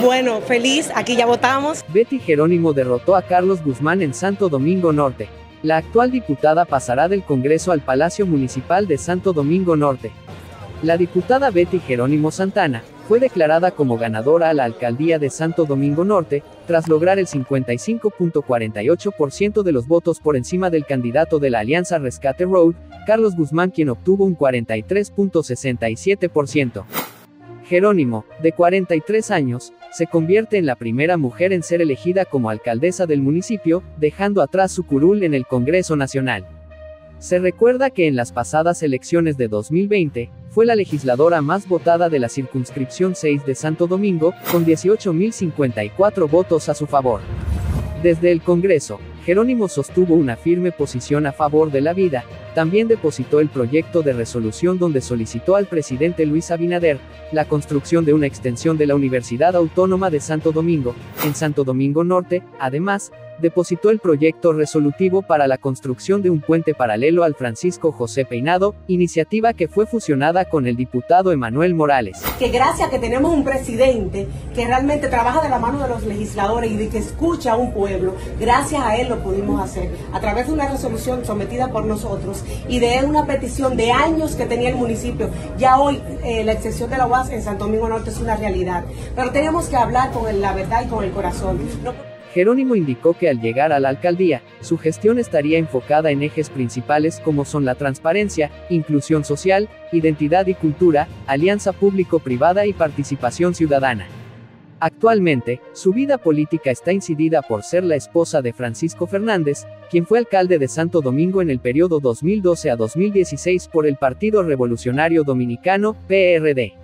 Bueno, feliz, aquí ya votamos. Betty Jerónimo derrotó a Carlos Guzmán en Santo Domingo Norte. La actual diputada pasará del Congreso al Palacio Municipal de Santo Domingo Norte. La diputada Betty Jerónimo Santana, fue declarada como ganadora a la alcaldía de Santo Domingo Norte, tras lograr el 55.48% de los votos por encima del candidato de la Alianza Rescate Road, Carlos Guzmán quien obtuvo un 43.67%. Jerónimo, de 43 años, se convierte en la primera mujer en ser elegida como alcaldesa del municipio, dejando atrás su curul en el Congreso Nacional. Se recuerda que en las pasadas elecciones de 2020, fue la legisladora más votada de la circunscripción 6 de Santo Domingo, con 18.054 votos a su favor. Desde el Congreso, Jerónimo sostuvo una firme posición a favor de la vida, también depositó el proyecto de resolución donde solicitó al presidente Luis Abinader, la construcción de una extensión de la Universidad Autónoma de Santo Domingo, en Santo Domingo Norte, además, depositó el proyecto resolutivo para la construcción de un puente paralelo al Francisco José Peinado, iniciativa que fue fusionada con el diputado Emanuel Morales. Que gracias que tenemos un presidente que realmente trabaja de la mano de los legisladores y de que escucha a un pueblo, gracias a él lo pudimos hacer, a través de una resolución sometida por nosotros y de una petición de años que tenía el municipio. Ya hoy eh, la extensión de la UAS en Santo Domingo Norte es una realidad, pero tenemos que hablar con la verdad y con el corazón. Jerónimo indicó que al llegar a la alcaldía, su gestión estaría enfocada en ejes principales como son la transparencia, inclusión social, identidad y cultura, alianza público-privada y participación ciudadana. Actualmente, su vida política está incidida por ser la esposa de Francisco Fernández, quien fue alcalde de Santo Domingo en el periodo 2012 a 2016 por el Partido Revolucionario Dominicano, PRD.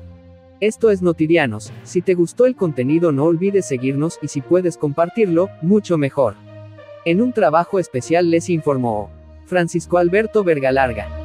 Esto es Notidianos, si te gustó el contenido no olvides seguirnos y si puedes compartirlo, mucho mejor. En un trabajo especial les informó Francisco Alberto Vergalarga.